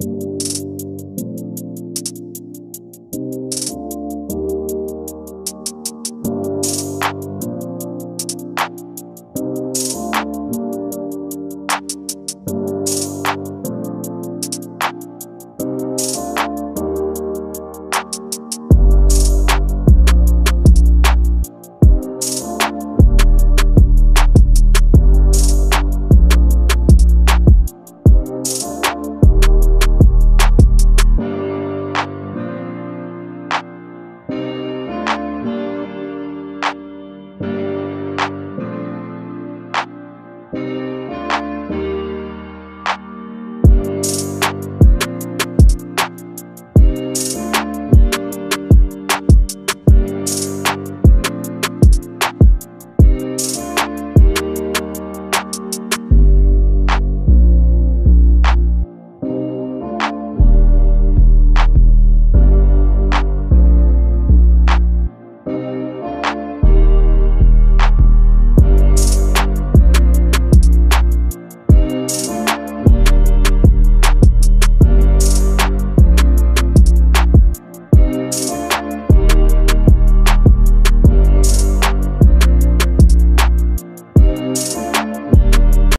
you